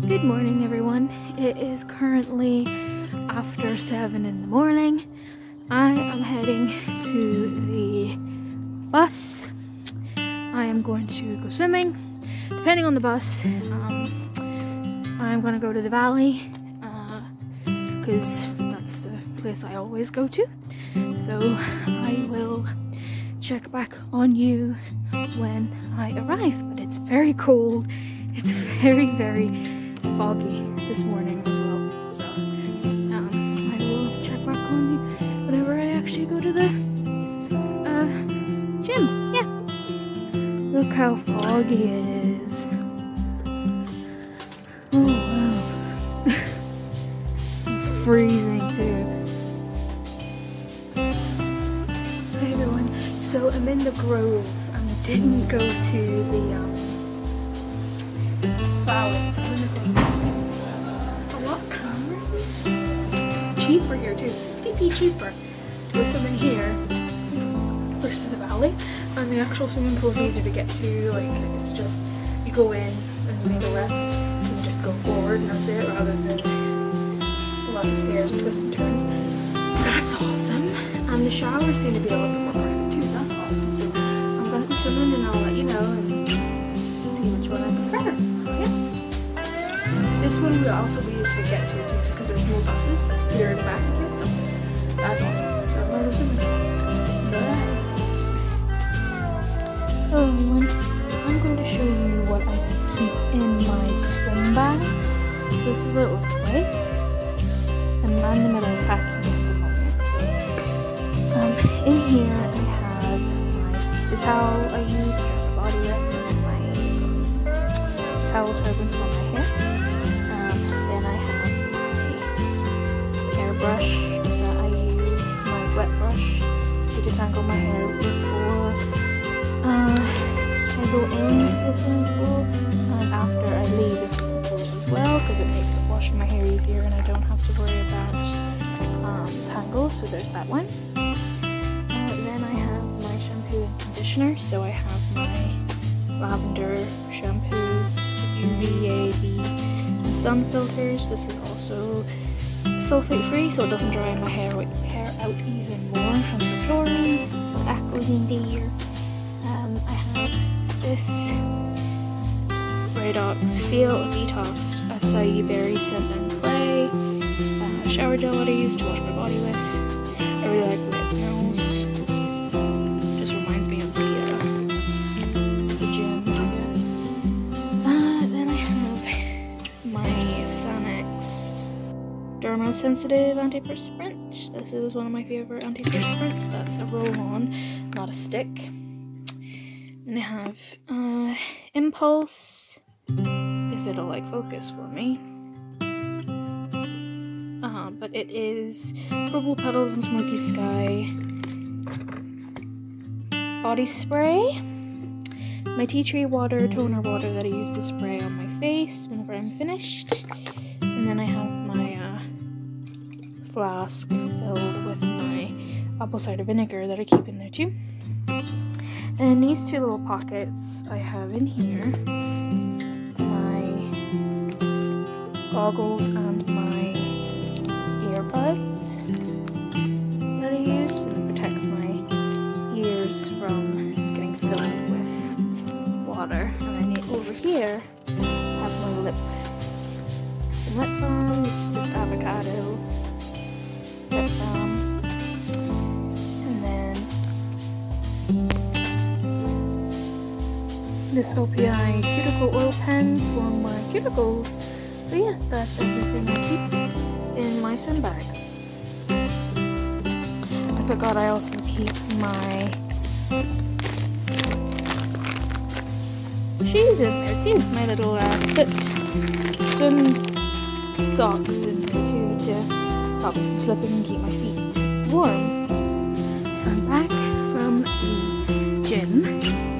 Good morning, everyone. It is currently after 7 in the morning. I am heading to the bus. I am going to go swimming. Depending on the bus, um, I'm going to go to the valley because uh, that's the place I always go to. So I will check back on you when I arrive. But it's very cold. It's very, very foggy this morning as well. So um, I will check back on you whenever I actually go to the uh, gym. Yeah. Look how foggy it is. Oh wow. it's freezing too. Hey everyone. So I'm in the Grove and didn't go to the um, It's cheaper here too. It's 50p cheaper to go swimming here versus the valley. And the actual swimming pool is easier to get to. Like it's just you go in and you make a left and you just go forward and that's it rather than lots of stairs and twists and turns. That's awesome. And the showers seem to be a little bit more This one will also be easy to get to because there's more buses here in the back again. So that's awesome. So I'm. Hello everyone. So I'm going to show you what I keep in my swim bag. So this is what it looks like. I'm in the middle of packing at the moment. So um, in here I have my the towel I use my body with, my towel turban hairbrush that I use, my wet brush to detangle my hair before uh, I go in the swimming pool and after I leave the swimming pool as well because it makes washing my hair easier and I don't have to worry about um, tangles. So there's that one. Then I have my shampoo and conditioner. So I have my lavender shampoo, UVA-B, and sun filters. This is also sulfate free so it doesn't dry my hair, hair out even more from the chlorine. So that goes in there. Um, I have this Radox Feel Detoxed acai berry scent and clay uh, shower gel that I use to wash my body with. I really like Dermosensitive Antiperspirant. This is one of my favorite antiperspirants. That's a roll-on, not a stick. Then I have uh, Impulse, if it'll like focus for me. Uh, but it is Purple Petals and Smoky Sky body spray. My tea tree water, toner water that I use to spray on my face whenever I'm finished. And then I have flask filled with my apple cider vinegar that I keep in there too. And in these two little pockets, I have in here my goggles and my earbuds that I use. And it protects my ears from getting filled with water. And then over here, I have my lip, some lip balm, which is avocado this OPI cuticle oil pen for my cuticles. So yeah, that's everything I keep in my swim bag. I forgot I also keep my shoes in there too. My little uh, foot swim socks in there too to stop me from slipping and keep my feet warm. So I'm back from the gym.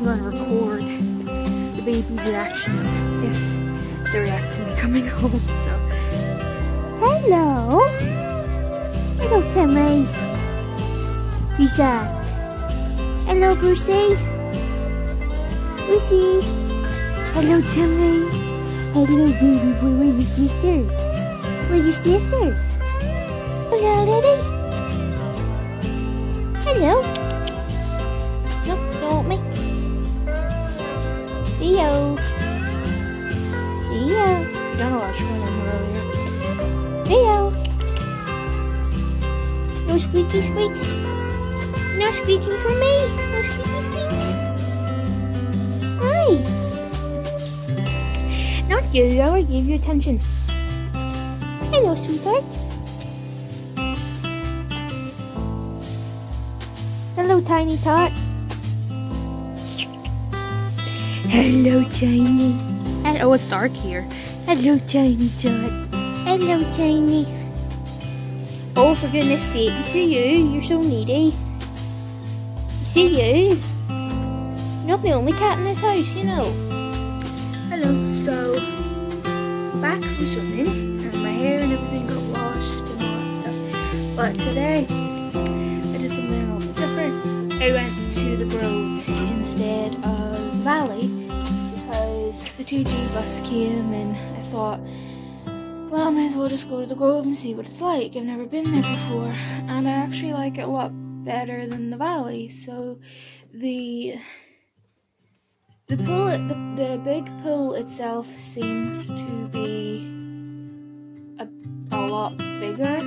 I'm gonna record the baby's reactions if they react to me coming home. So, hello, hello, Timmy. Who's that? Hello, Brucey. Brucey. Hello, Timmy. Hello, baby boy. Where are your sisters? Where are your sisters? Hello, Lily. Hello. Squeaky squeaks. No squeaking for me. No squeaky squeaks. Hi. Not you. I will give you attention. Hello, sweetheart. Hello, tiny tot. Hello, tiny. Oh, it's dark here. Hello, tiny tot. Hello, tiny. Oh, for goodness sake, you see you? You're so needy. You see you? You're not the only cat in this house, you know. Hello, so, back from swimming, and my hair and everything got washed and all that stuff. But today, I did something a little bit different. I went to the Grove instead of Valley because the 2G bus came and I thought, well, I might as well just go to the Grove and see what it's like. I've never been there before, and I actually like it a lot better than the Valley. So, the the pool, the, the big pool itself seems to be a, a lot bigger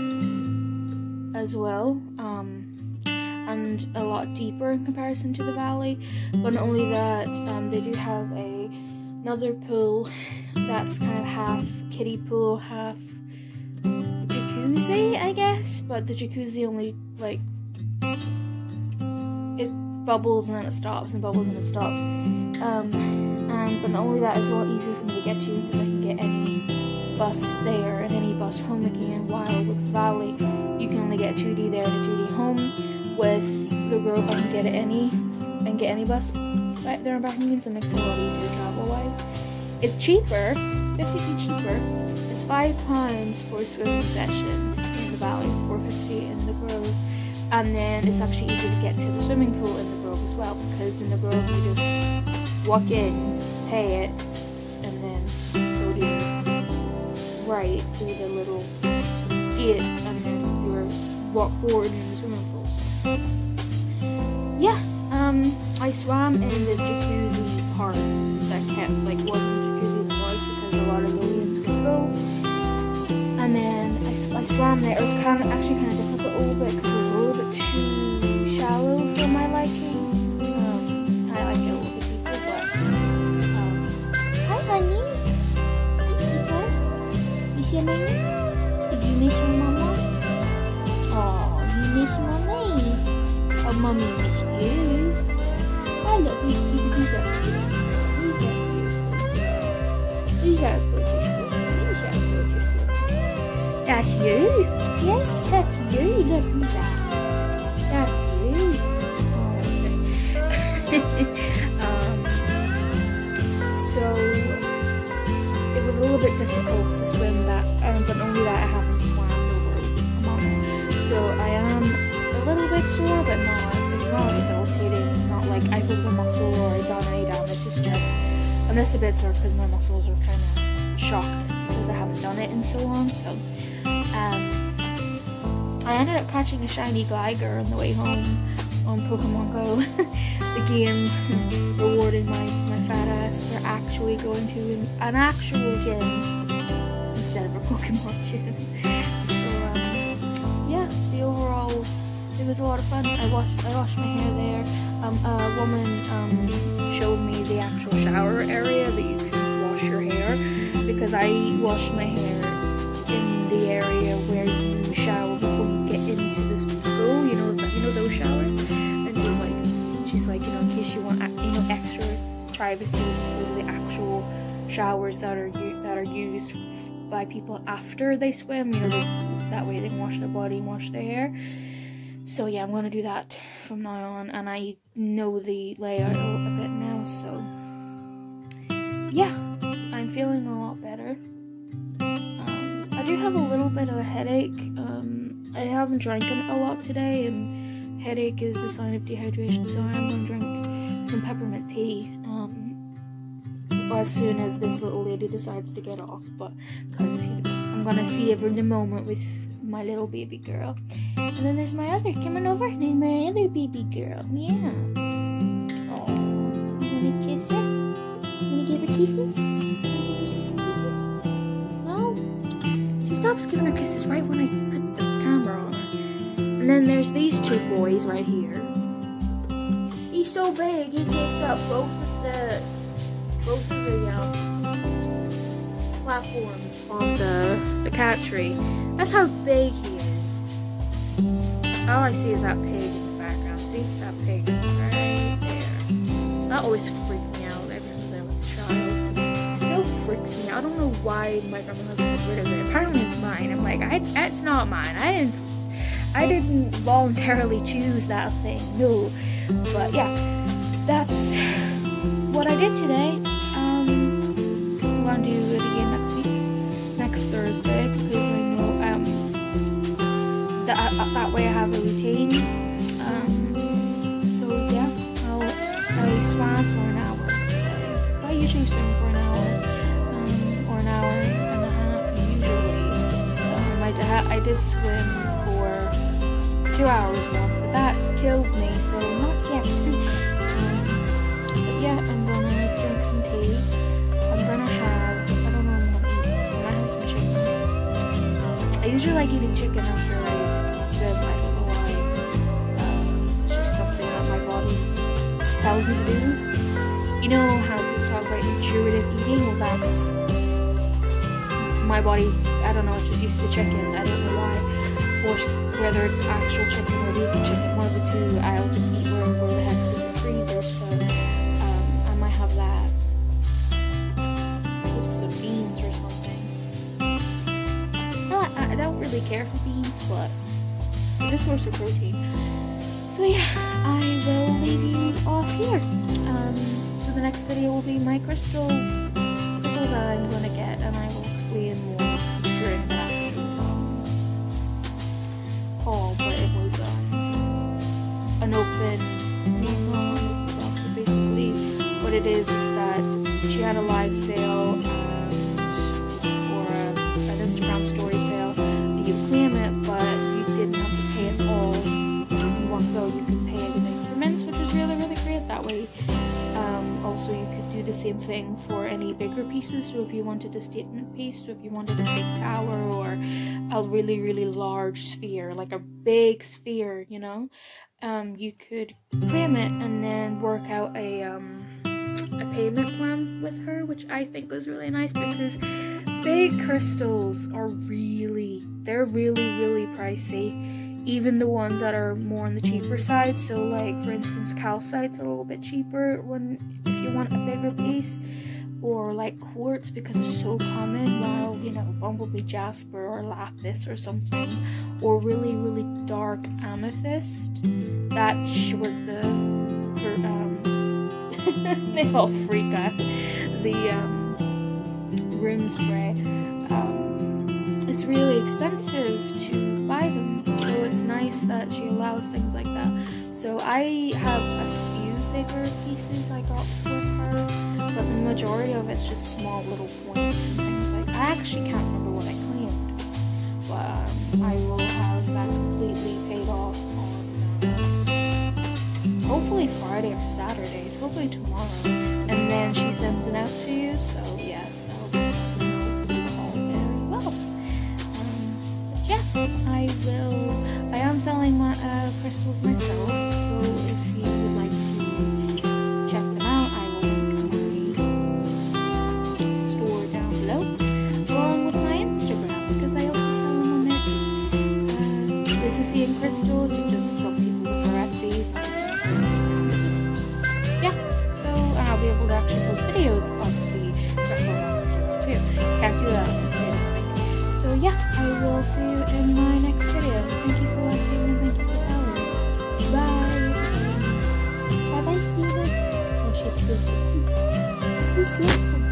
as well, um, and a lot deeper in comparison to the Valley. But not only that, um, they do have a another pool that's kind of half kiddie pool, half jacuzzi, I guess. But the jacuzzi only like it bubbles and then it stops and bubbles and it stops. Um, and but not only that, it's a lot easier for me to get to because I can get any bus there and any bus home again. While with Valley, you can only get 2D there and 2D home. With the Grove, I can get any and get any bus right there and back again, so it makes it a lot easier travel wise. It's cheaper, 50p cheaper. It's five pounds for a swimming session in the Valley. It's 450 in the Grove, and then it's actually easier to get to the swimming pool in the Grove as well because in the Grove you just walk in, pay it, and then go to right through the little gate, and then you walk forward in the swimming pool. Yeah, um, I swam in the jacuzzi part that kept like wasn't a lot the lanes. And then I, I swam there. It was kind of actually kind of difficult a little bit because it was a little bit too shallow for my liking. Um, I like it a little bit deeper, but um, hi, honey. Hi, sweetheart. You see Did you miss your mama? Oh, you miss mommy. Oh, mommy miss you. I love you. Who's that beautiful? Who's boy? That's you. Yes, that's you. Who's that. That's you. Um, so it was a little bit difficult to swim that, um, but only that I haven't swam over a month. So I am a little bit sore, but not. It's not debilitating. It's not like I broke a muscle or I done any damage. It's just I'm just a bit sore because my muscles are kind of shocked because I haven't done it in so long. So um, I ended up catching a shiny Gligar on the way home on Pokemon Go, the game rewarding my, my fat ass for actually going to an, an actual gym instead of a Pokemon gym. So um, yeah, the overall it was a lot of fun. I washed I washed my hair there. Um, a woman um, showed me the actual shower area that you can wash your hair because I washed my hair in the area where you shower before you get into the pool. You know, you know those showers. And she's like, she's like, you know, in case you want, you know, extra privacy, to the actual showers that are that are used by people after they swim. You know, they, that way they can wash their body wash their hair. So yeah, I'm gonna do that from now on, and I know the layout a bit now. So yeah, I'm feeling a lot better. I do have a little bit of a headache. Um, I haven't drank a lot today, and headache is a sign of dehydration. So I'm gonna drink some peppermint tea. Um, as soon as this little lady decides to get off. But I'm gonna see her in a moment with my little baby girl. And then there's my other coming over. And my other baby girl. Yeah. Oh, wanna kiss her? Wanna give her kisses? Giving her kisses right when I put the camera on. And then there's these two boys right here. He's so big, he takes up both of the both of the um, platforms on the the cat tree. That's how big he is. All I see is that pig in the background. See that pig right there. That always freaked me out ever since I was a child. Freaks me. I don't know why my grandma has got rid of it. Apparently it's mine. I'm like, I, it's not mine. I didn't I didn't voluntarily choose that thing. No. But yeah, that's what I did today. Um, I'm gonna do it again next week, next Thursday, because I know um that that way I have a routine. Um, so yeah, I'll I swam for an hour. I usually swim for an hour, swim for two hours once, but that killed me, so not yet. Um, but yeah, I'm gonna drink some tea. I'm gonna have, I don't know gonna have some chicken. I usually like eating chicken after I swim. I don't know why. Um, it's just something that my body tells me to do. You know how people talk about intuitive eating? Well, that's my body. I don't know. It's just used to chicken. I don't know why. Or whether it's actual chicken or vegan chicken, one of the two. I'll just eat wherever the heck's in the freezer. So um, I might have that with some beans or something. I, I don't really care for beans, but it's a source of protein. So yeah, I will leave you off here. Um, so the next video will be my crystal crystals that I'm gonna get, and I will explain more during that um, haul. But it was um, an open, basically what it is is that she had a live sale um, or a, an Instagram story sale. You claim it, but you didn't have to pay it all in one go. You could pay it in increments, which was really, really great. That way, also you could do the same thing for any bigger pieces. So if you wanted a statement piece, so if you wanted a big tower or a really, really large sphere, like a big sphere, you know, um, you could claim it and then work out a um, a payment plan with her, which I think was really nice because big crystals are really they're really really pricey even the ones that are more on the cheaper side. So like for instance calcite's a little bit cheaper when if you want a bigger piece or like quartz because it's so common while you know bumblebee jasper or lapis or something or really really dark amethyst. That was the um they all freak out. The um room spray um it's really expensive to buy them that she allows things like that so i have a few bigger pieces i got with her but the majority of it's just small little points and things like that. I actually can't remember what I claimed, but um, I will have that completely paid off on uh, hopefully Friday or Saturday. It's hopefully tomorrow, and then she sends it out to you. So yeah, will. I am selling my uh, crystals myself, so if you would like to check them out, I will link my store down below, along with my Instagram, because I also sell them on there. Uh, this is the crystals, just some people some people Yeah, so I'll be able to actually post videos of the crystal too. Do that. So yeah, I will see you in my next video. Thank you for watching and thank you. Bye. Bye bye, Steven. Oh, she's sleeping. She's sleeping.